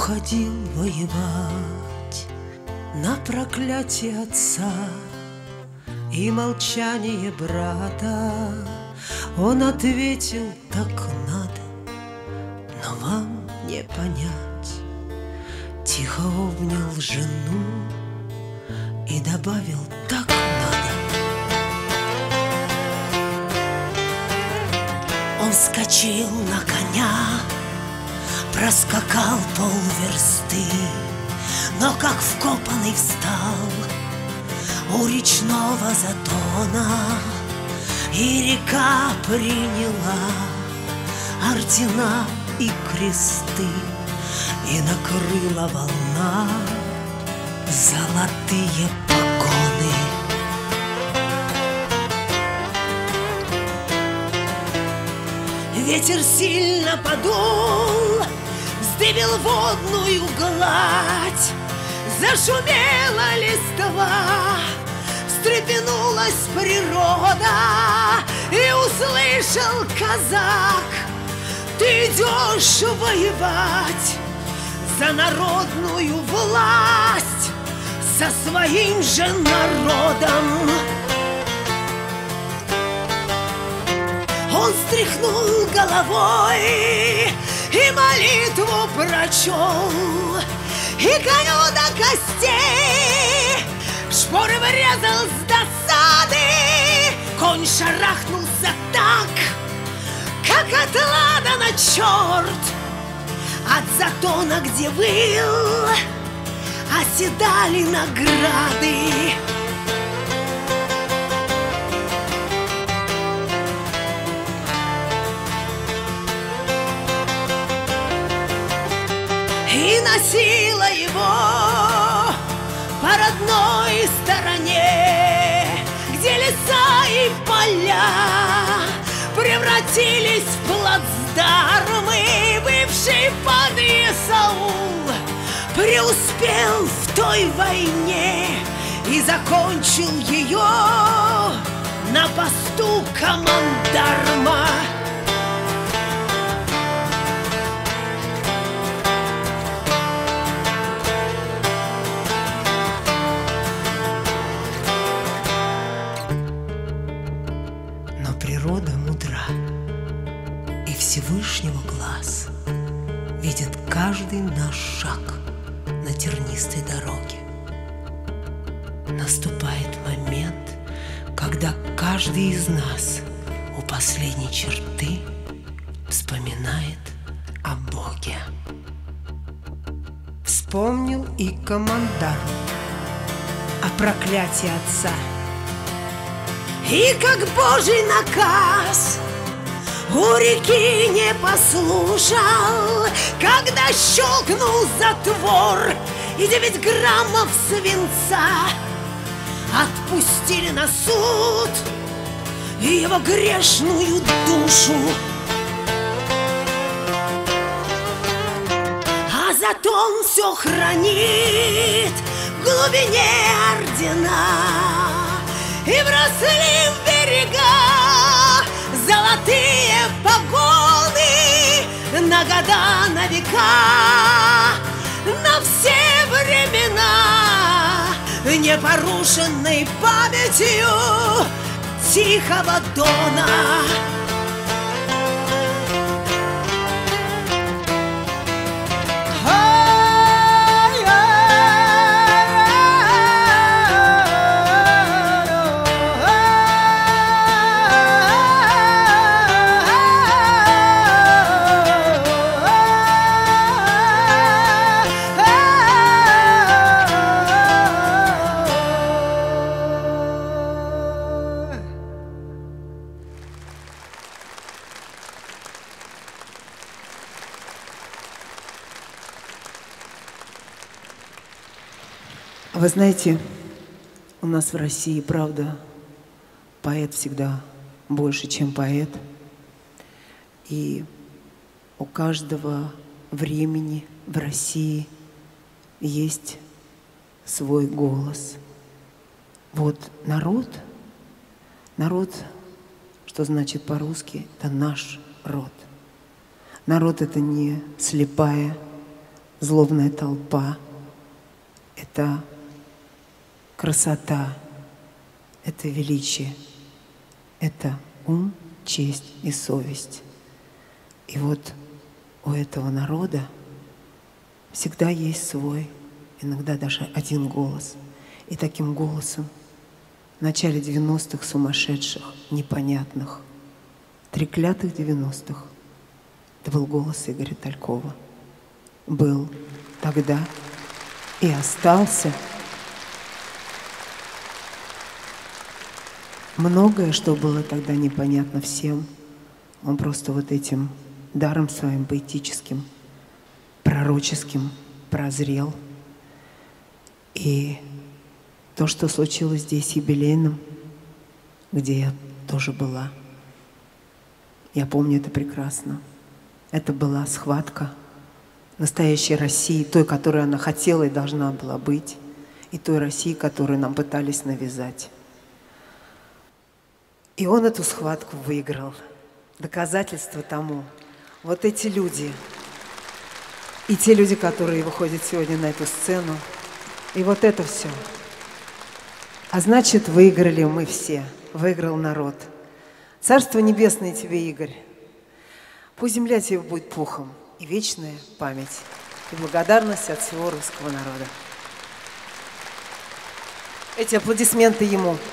Уходил воевать На проклятие отца и молчание брата. Он ответил, так надо, но вам не понять Тихо обнял жену и добавил, так надо Он вскочил на коня, проскакал полверсты, Но как вкопанный встал у речного затона, И река приняла ордена и кресты, И накрыла волна золотые погоны. Ветер сильно подул, вздыбил водную гладь, Зашумела листва, встрепенулась природа, И услышал казак, ты идешь воевать За народную власть со своим же народом. Он стряхнул головой молитву прочел, И коню до костей шпоры врезал с досады. Конь шарахнулся так, как от ладана черт, От затона, где выл, оседали награды. Носила его по родной стороне, Где леса и поля превратились в плацдармы, Бывший падре Саул преуспел в той войне И закончил ее на посту командарма. Каждый наш шаг на тернистой дороге. Наступает момент, когда каждый из нас у последней черты вспоминает о Боге. Вспомнил и командар о проклятии отца – и как Божий наказ у реки не послушал, когда щелкнул затвор и девять граммов свинца отпустили на суд его грешную душу. А зато он все хранит в глубине ордена. И вросли в берега погоны На года, на века, на все времена. Непорушенной памятью Тихого Дона Вы знаете, у нас в России, правда, поэт всегда больше, чем поэт. И у каждого времени в России есть свой голос. Вот народ, народ, что значит по-русски, это наш род. Народ — это не слепая, злобная толпа. Это красота, это величие, это ум, честь и совесть. И вот у этого народа всегда есть свой, иногда даже один голос. И таким голосом в начале 90-х сумасшедших, непонятных, треклятых 90-х, это был голос Игоря Талькова. Был тогда и остался. Многое, что было тогда непонятно всем, он просто вот этим даром своим поэтическим, пророческим прозрел. И то, что случилось здесь юбилейным, где я тоже была, я помню это прекрасно. Это была схватка настоящей России, той, которой она хотела и должна была быть, и той России, которую нам пытались навязать. И он эту схватку выиграл. Доказательство тому – вот эти люди и те люди, которые выходят сегодня на эту сцену, и вот это все. А значит, выиграли мы все, выиграл народ. Царство небесное тебе, Игорь. Пусть земля тебе будет пухом и вечная память, и благодарность от всего русского народа. Эти аплодисменты ему –